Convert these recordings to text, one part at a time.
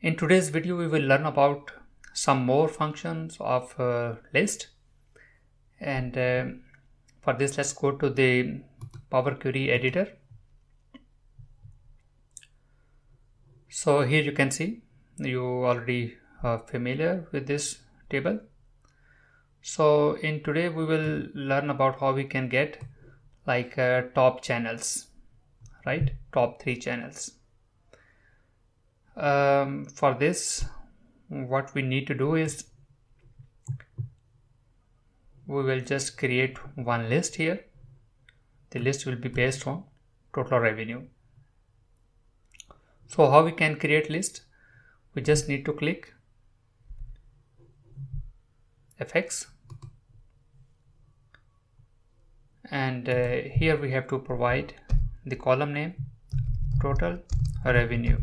In today's video, we will learn about some more functions of uh, list. And uh, for this, let's go to the Power Query editor. So here you can see you already are familiar with this table. So in today, we will learn about how we can get like uh, top channels, right? Top three channels um, for this what we need to do is we will just create one list here. The list will be based on total revenue. So how we can create list? We just need to click fx and uh, here we have to provide the column name total revenue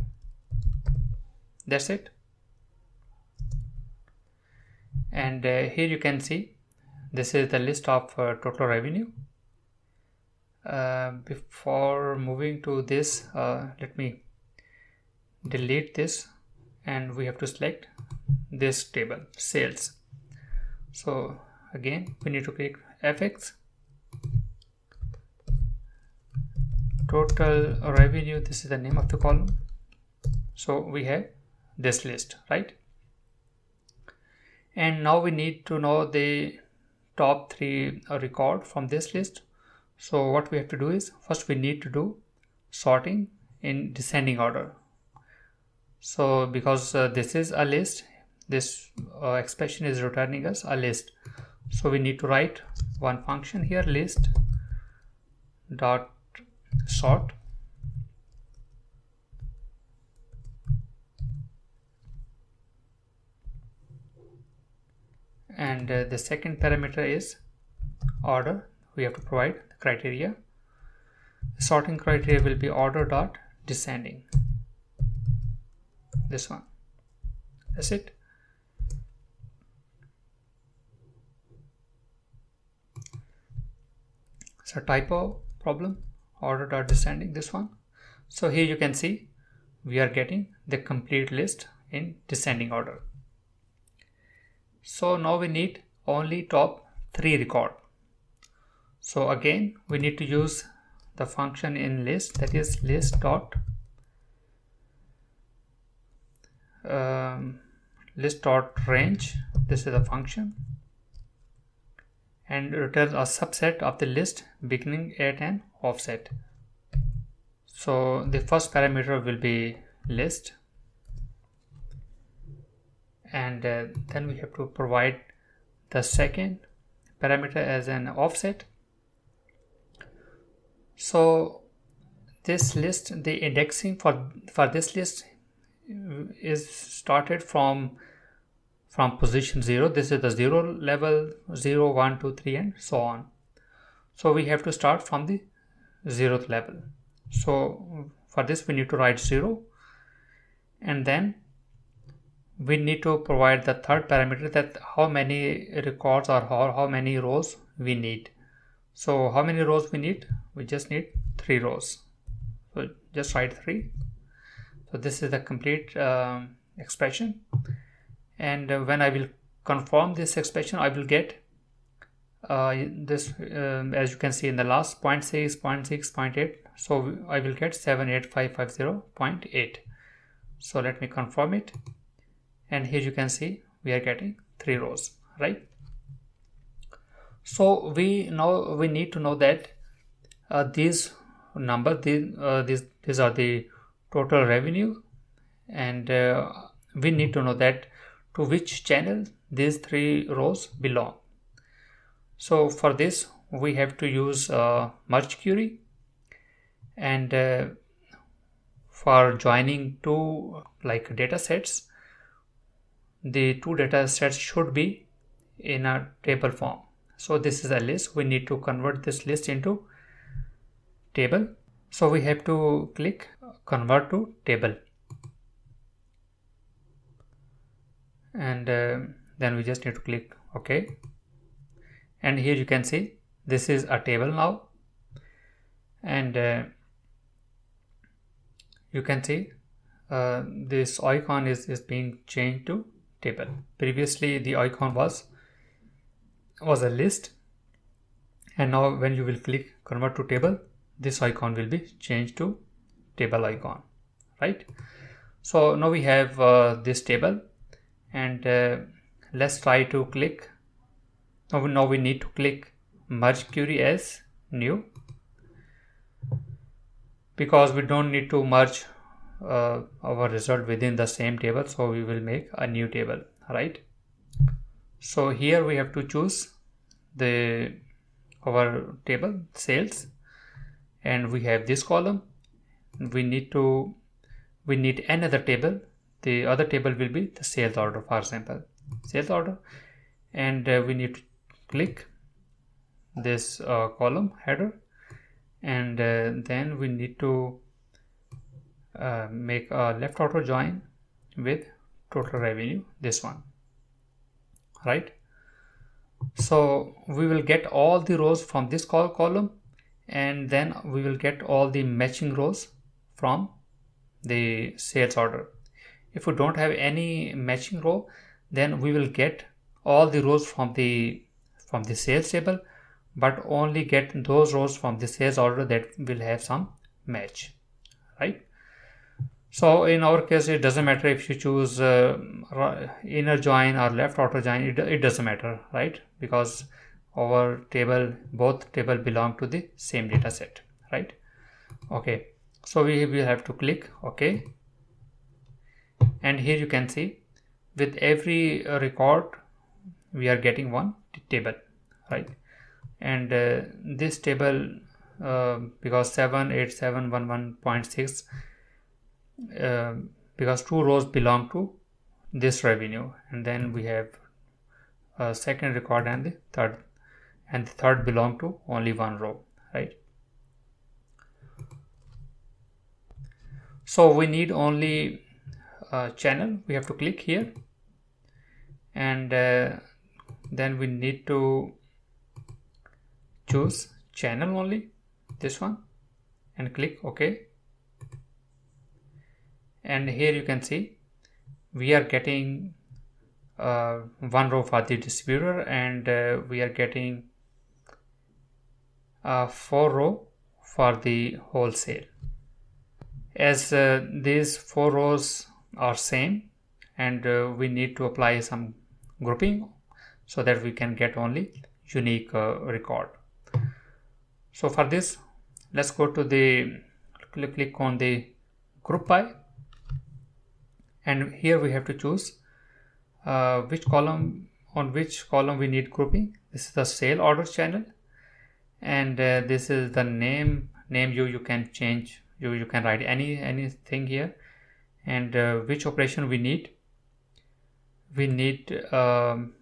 that's it. And uh, here you can see this is the list of uh, total revenue. Uh, before moving to this uh, let me delete this and we have to select this table sales. So again we need to click fx total revenue this is the name of the column. So we have this list right? And now we need to know the top three record from this list. So what we have to do is first we need to do sorting in descending order. So because uh, this is a list this uh, expression is returning us a list. So we need to write one function here list dot sort and uh, the second parameter is order. We have to provide the criteria. The sorting criteria will be order dot descending. This one. That's it. So typo problem. Order dot descending this one. So here you can see we are getting the complete list in descending order so now we need only top three record. So again we need to use the function in list that is list dot um, list dot range. This is a function. And returns a subset of the list beginning at an offset. So the first parameter will be list and uh, then we have to provide the second parameter as an offset. So this list the indexing for for this list is started from from position 0 this is the 0 level 0 1 2 3 and so on. So we have to start from the zeroth level. So for this we need to write 0 and then we need to provide the third parameter that how many records or how, how many rows we need. So how many rows we need? We just need three rows. So just write three. So this is the complete um, expression. And uh, when I will confirm this expression I will get uh, this um, as you can see in the last 0 0.6 0 0.6 0.8 so I will get 78550.8 so let me confirm it and here you can see we are getting three rows right? So we know we need to know that uh, these number these, uh, these these are the total revenue. And uh, we need to know that to which channel these three rows belong. So for this we have to use uh, merge query. And uh, for joining two like data sets the two data sets should be in a table form. So this is a list. We need to convert this list into table. So we have to click convert to table. And uh, then we just need to click ok. And here you can see this is a table now. And uh, you can see uh, this icon is, is being changed to table previously the icon was was a list. And now when you will click convert to table this icon will be changed to table icon right? So now we have uh, this table. And uh, let's try to click now, now we need to click merge query as new. Because we don't need to merge uh, our result within the same table so we will make a new table right? So here we have to choose the our table sales and we have this column. We need to we need another table. The other table will be the sales order for example. Sales order. And uh, we need to click this uh, column header. And uh, then we need to uh, make a left outer join with total revenue this one right? So we will get all the rows from this col column and then we will get all the matching rows from the sales order. If we don't have any matching row then we will get all the rows from the from the sales table but only get those rows from the sales order that will have some match right so in our case it doesn't matter if you choose uh, inner join or left outer join it, it doesn't matter right? Because our table both table belong to the same data set right? Okay. So we will have to click ok and here you can see with every uh, record we are getting one table right? And uh, this table uh, because 78711.6 uh, because two rows belong to this revenue and then we have a second record and the third and the third belong to only one row right? So we need only a channel. We have to click here and uh, then we need to choose channel only this one and click ok and here you can see we are getting uh, one row for the distributor and uh, we are getting uh, four row for the wholesale. As uh, these four rows are same and uh, we need to apply some grouping so that we can get only unique uh, record. So for this let's go to the click on the group by and here we have to choose uh, which column on which column we need grouping. This is the sale orders channel. And uh, this is the name name you you can change you you can write any anything here. And uh, which operation we need. We need um,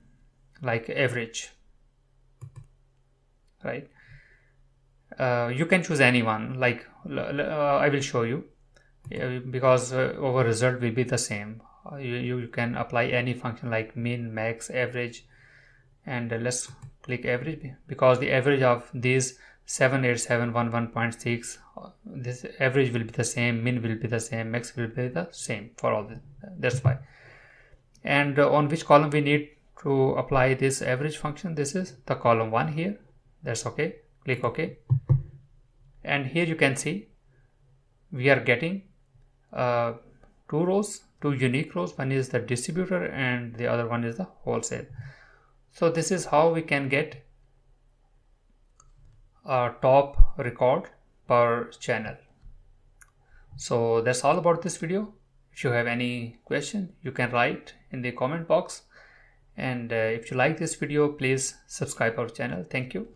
like average right? Uh, you can choose anyone like uh, I will show you uh, because uh, our result will be the same. Uh, you, you can apply any function like min max average and uh, let's click average because the average of these 78711.6 this average will be the same min will be the same max will be the same for all this that's why. And on which column we need to apply this average function? This is the column 1 here. That's okay. Click ok and here you can see we are getting uh, two rows two unique rows. One is the distributor and the other one is the wholesale. So this is how we can get a top record per channel. So that's all about this video. If you have any question you can write in the comment box. And uh, if you like this video please subscribe our channel. Thank you